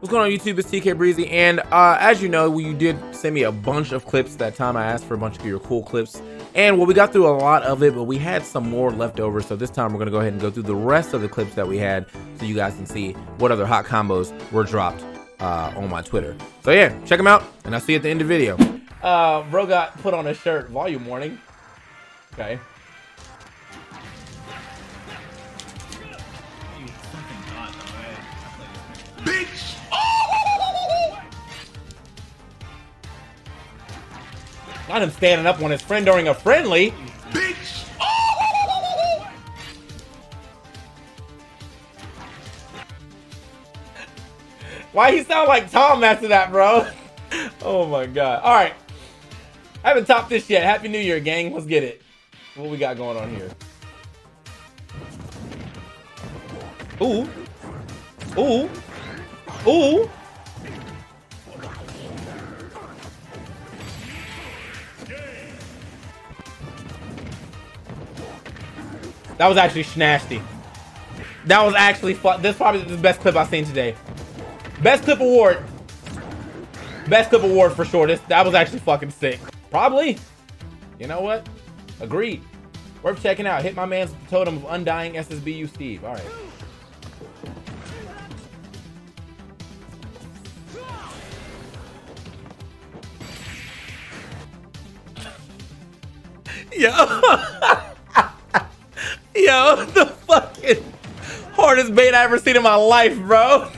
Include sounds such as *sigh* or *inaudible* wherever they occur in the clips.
What's going on YouTube? It's TK Breezy, and uh, as you know, you did send me a bunch of clips that time. I asked for a bunch of your cool clips, and well, we got through a lot of it, but we had some more left over. So this time, we're gonna go ahead and go through the rest of the clips that we had, so you guys can see what other hot combos were dropped uh, on my Twitter. So yeah, check them out, and I'll see you at the end of the video. Uh, bro got put on a shirt. Volume warning. Okay. Not him standing up on his friend during a friendly. Bitch! Why he sound like Tom after that, bro? *laughs* oh my god. All right. I haven't topped this yet. Happy New Year, gang. Let's get it. What we got going on here? Ooh. Ooh. Ooh. That was actually nasty. That was actually fun. This is probably the best clip I've seen today. Best clip award. Best clip award for sure. This that was actually fucking sick. Probably. You know what? Agreed. Worth checking out. Hit my man's totem of undying SSBU Steve. All right. *laughs* Yo. *laughs* Yo, *laughs* the fucking hardest bait I ever seen in my life, bro.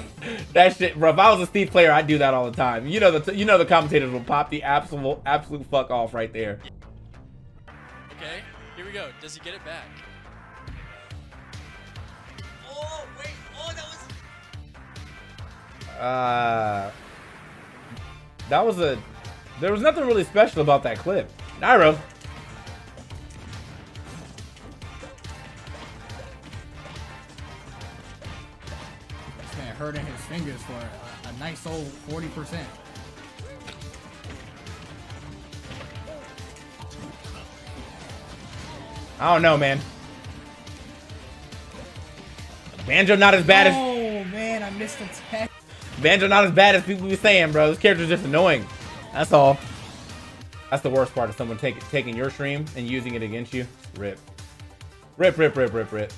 That shit, bro. If I was a Steve player, I'd do that all the time. You know the you know the commentators will pop the absolute absolute fuck off right there. Okay, here we go. Does he get it back? Oh, wait. Oh, that was. Uh, that was a. There was nothing really special about that clip. Nairo. Man hurting his fingers for a, a nice old 40%. I don't know, man. Banjo not as bad as Oh man, I missed the tech. Banjo not as bad as people be saying, bro. This character's just annoying. That's all. That's the worst part of someone take, taking your stream and using it against you. Rip. Rip, rip, rip, rip, rip.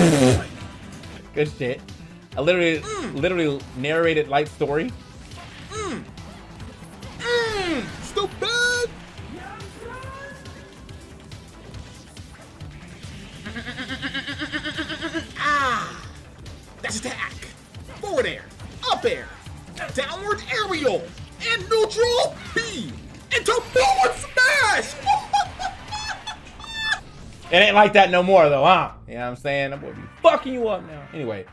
*laughs* Good shit. I literally, literally narrated light story. Stupid! ah! That's attack! Forward air, up air, downward aerial, and neutral B! Into forward smash! It ain't like that no more though, huh? You know what I'm saying? I'm gonna be fucking you up now. Anyway.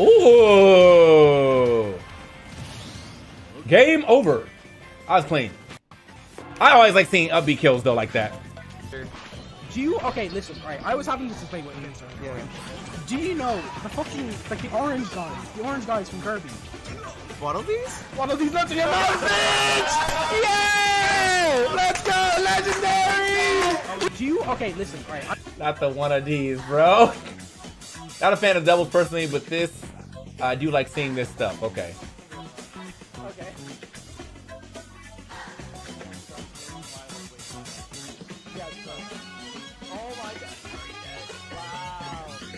Ooh. Game over. I was clean. I always like seeing up B kills though like that. Do you okay? Listen, right. I was having this debate with Ian. sir, right? Do you know the fucking like the orange guys, the orange guys from Kirby? One of these? One of these nuts in your mouth, bitch! Yeah! Let's go, legendary! Do you okay? Listen, right. I, Not the one of these, bro. *laughs* Not a fan of doubles personally, but this, I do like seeing this stuff. Okay. okay.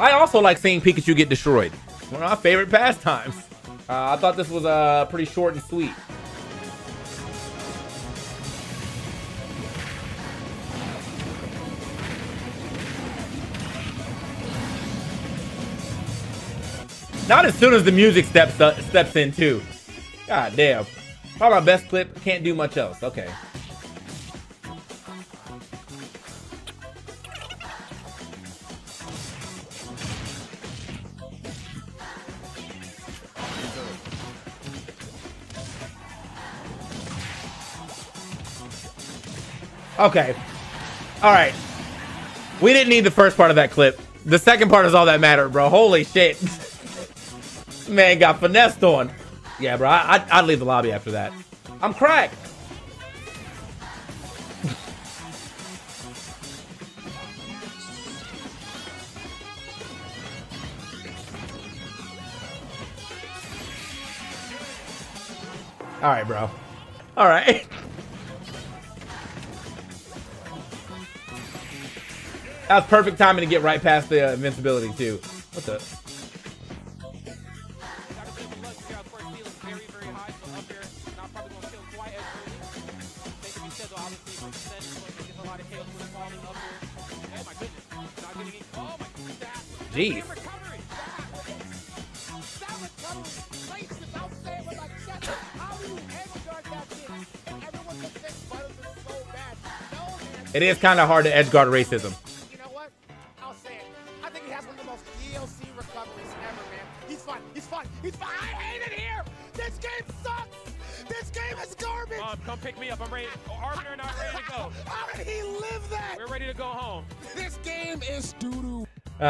I also like seeing Pikachu get destroyed. One of my favorite pastimes. Uh, I thought this was uh, pretty short and sweet. Not as soon as the music steps up, steps in too. God damn. Probably my best clip. Can't do much else. Okay. Okay. All right. We didn't need the first part of that clip. The second part is all that mattered, bro. Holy shit. *laughs* Man got finessed on. Yeah, bro. I, I'd, I'd leave the lobby after that. I'm cracked. *laughs* All right, bro. All right. *laughs* That was perfect timing to get right past the uh, invincibility too. What the? Jeez. It is kind of hard to edge guard racism. Think he has one of the DLC recoveries ever, man. He's fine. He's fine. He's fine. I hate it here. This game sucks. This game is garbage. Mom, come pick me up. I'm ready. Arbiter and I are ready to go. *laughs* How did he live that? We're ready to go home. This game is doo-doo. Uh,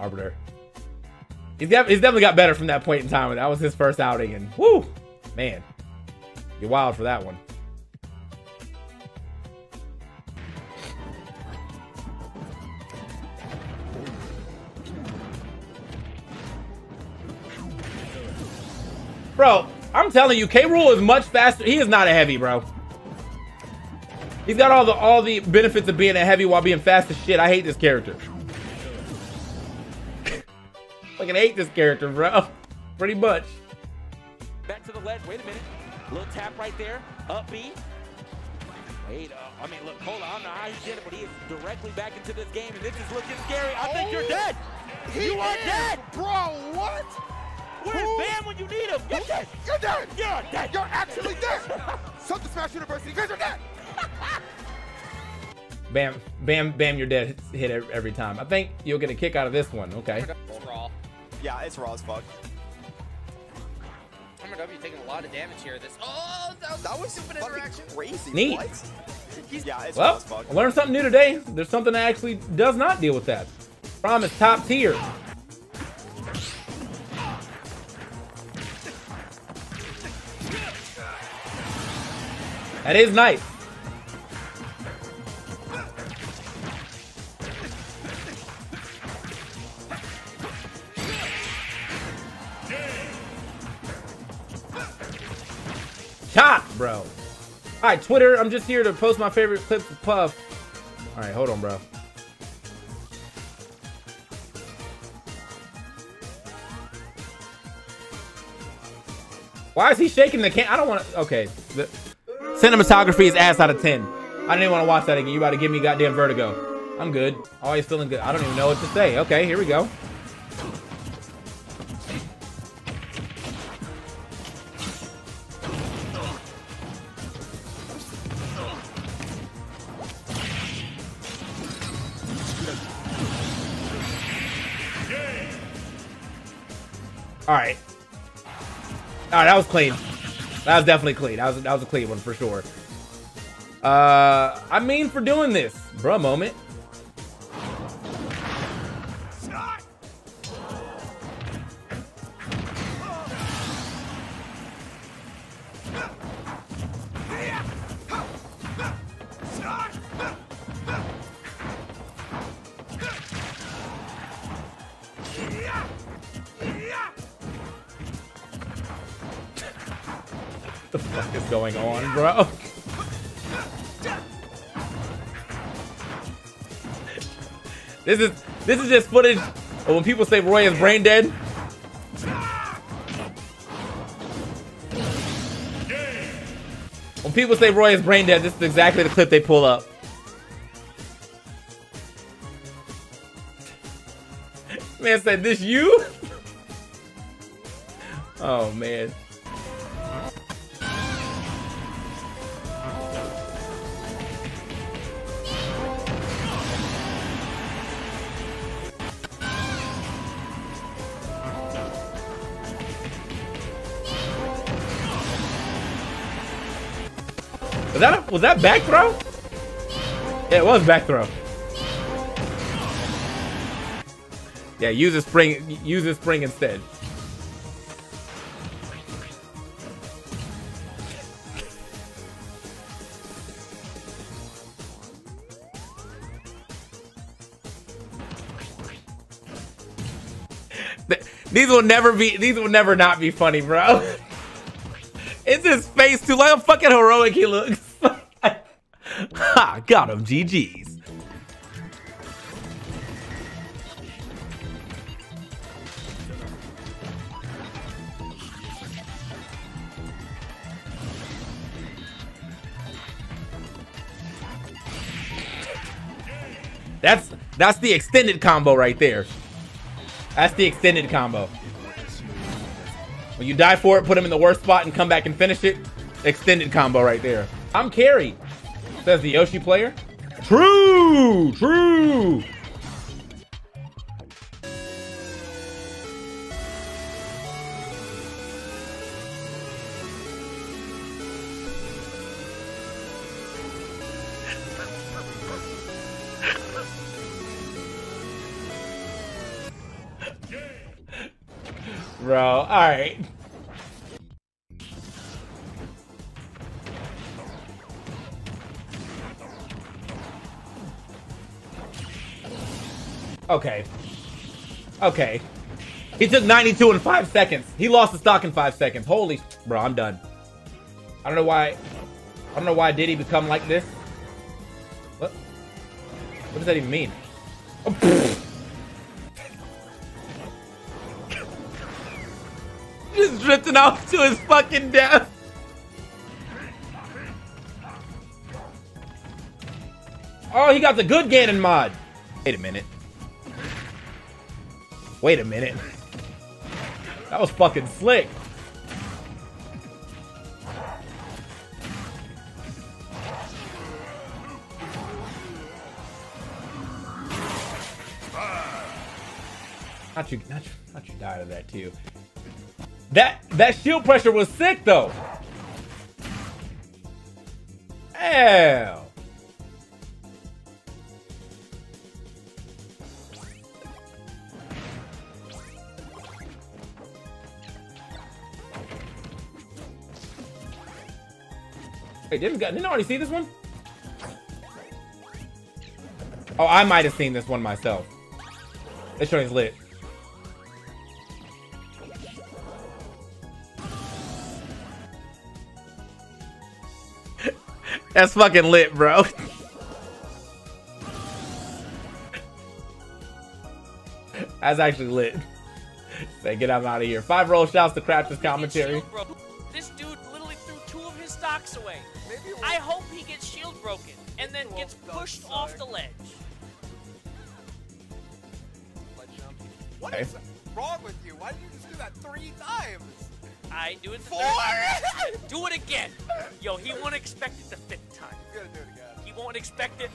Arbiter. He's, def he's definitely got better from that point in time. That was his first outing, and whoo, man, you're wild for that one. Bro, I'm telling you, K. Rool is much faster. He is not a heavy, bro. He's got all the all the benefits of being a heavy while being fast as shit. I hate this character. *laughs* Fucking hate this character, bro. *laughs* Pretty much. Back to the ledge. Wait a minute. Little tap right there. Up B. Wait, uh, I mean, look, hold on. I don't know how he did it, but he is directly back into this game, and this is looking scary. I think you're dead. you are dead. Bro, what? Where's Who? Bam when you need him? You're dead. You're dead. You're dead. You're actually dead. Something Smash University. You guys are dead. *laughs* Bam, bam, bam, you're dead. Hit- Hit every time. I think you'll get a kick out of this one. Okay. Yeah, it's raw as fuck. Hammer W taking a lot of damage here. This oh, that was, That was stupid interaction. crazy. Neat. What? Yeah, it's Well. I learned something new today. There's something that actually does not deal with that. Promise, top tier. That is nice. Shot, bro. All right, Twitter. I'm just here to post my favorite clips of Puff. All right, hold on, bro. Why is he shaking the can? I don't want to. Okay. Cinematography is ass out of 10. I didn't even want to watch that again. You about to give me goddamn vertigo. I'm good. Always feeling good. I don't even know what to say. Okay, here we go. All right. All right, that was clean. That was definitely clean. That was that was a clean one for sure. Uh, I mean for doing this, bruh. Moment. Going on, bro? *laughs* This is this is just footage of when people say Roy is brain dead. When people say Roy is brain dead, this is exactly the clip they pull up. *laughs* Man said, "This you?" *laughs* Oh man. Was that a, was that back throw? Yeah, It was back throw. Yeah, use a spring. Use a spring instead. These will never be. These will never not be funny, bro. *laughs* It's his face too. Like how fucking heroic he looks. Got him. GG's. That's that's the extended combo right there. That's the extended combo. When you die for it, put him in the worst spot and come back and finish it. Extended combo right there. I'm carried, says the Yoshi player. True, true. Bro, alright. Okay. Okay. He took 92 in 5 seconds. He lost the stock in 5 seconds. Holy... Bro, I'm done. I don't know why... I don't know why did he become like this. What? What does that even mean? Oh, *laughs* Just drifting off to his fucking death. Oh, he got the good Ganon mod. Wait a minute. Wait a minute. That was fucking slick. Not you, not you, not you died of that too. That that shield pressure was sick though. Hell. Hey, didn't didn't I already see this one? Oh, I might have seen this one myself. This is lit. *laughs* That's fucking lit, bro. *laughs* That's actually lit. Say, get out of here. Five roll shouts to Crafter's commentary. Pushed off the ledge. What is wrong with you? Why did you just do that three times? I do it the Four! third time. *laughs* Do it again. Yo, he won't expect it the fifth time. You gotta do it again. He won't expect it.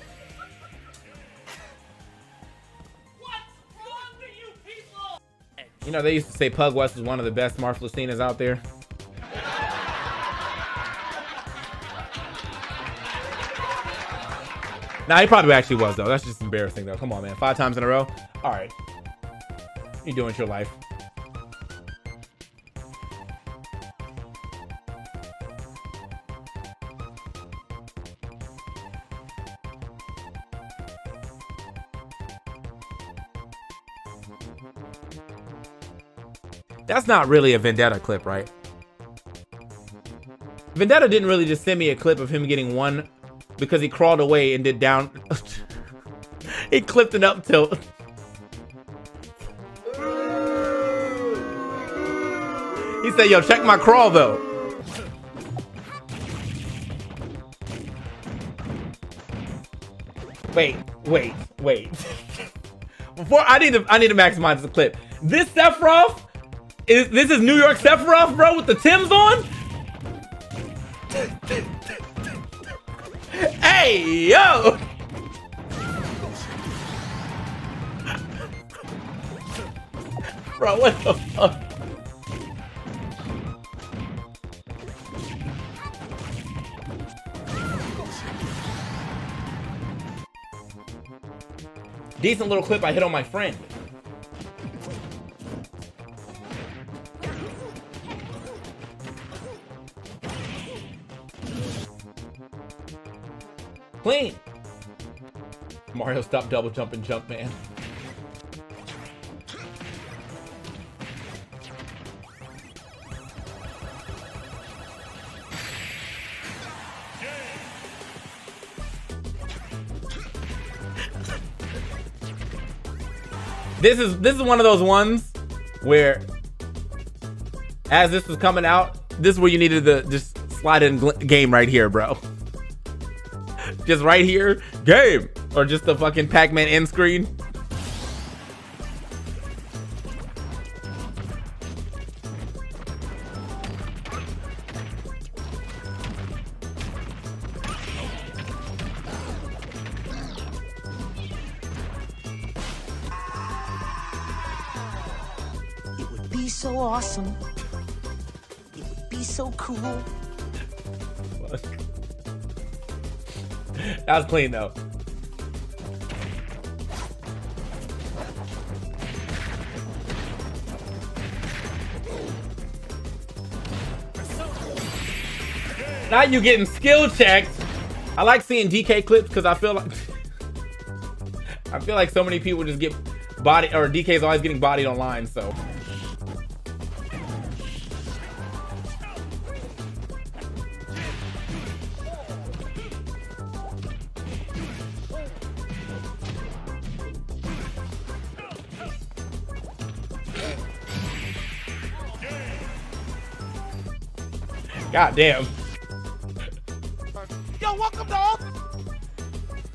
What's wrong with You know, they used to say Pug West was one of the best Marcinas out there. Nah, he probably actually was, though. That's just embarrassing, though. Come on, man. Five times in a row? All right. You're doing your life. That's not really a Vendetta clip, right? Vendetta didn't really just send me a clip of him getting one because he crawled away and did down. *laughs* he clipped an up tilt. he said, yo, check my crawl though. Wait, wait, wait. *laughs* Before I need to I need to maximize the clip. This Sephiroth is this is New York Sephiroth, bro, with the Tims on? *laughs* hey, yo! *laughs* bro, what the fuck? decent little clip I hit on my friend. Mario, stop double jumping, jump man. This is this is one of those ones where as this was coming out, this is where you needed to just slide in game right here, bro. Just right here, game. Or just the fucking Pac-Man end screen. It would be so awesome. It would be so cool. *laughs* That was clean though. Not you getting skill checked. I like seeing DK clips because I feel like *laughs* I feel like so many people just get body or DK's always getting bodied online, so God damn. Yo, welcome to Ultimate.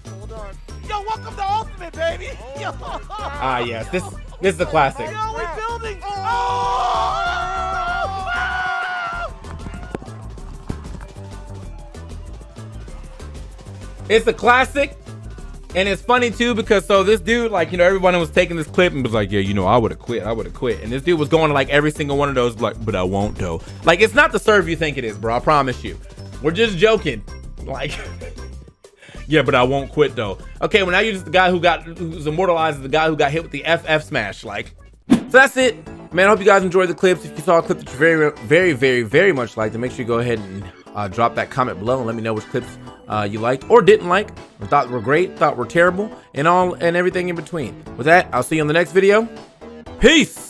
Hold on. Yo, welcome to Ultimate, baby. Yo. Ah yes, this this is the classic. Yo, we're building. Oh! It's a classic. And it's funny too because so this dude, like, you know, everyone was taking this clip and was like, yeah, you know, I would have quit. I would have quit. And this dude was going to like every single one of those, like, but I won't though. Like, it's not the serve you think it is, bro. I promise you. We're just joking. Like, *laughs* yeah, but I won't quit though. Okay, well now you're just the guy who got who's immortalized as the guy who got hit with the FF smash. Like, so that's it. Man, I hope you guys enjoyed the clips. If you saw a clip that you very, very, very, very much liked, then make sure you go ahead and uh, drop that comment below and let me know which clips uh, you liked or didn't like, or thought were great, thought were terrible, and all and everything in between. With that, I'll see you on the next video. Peace.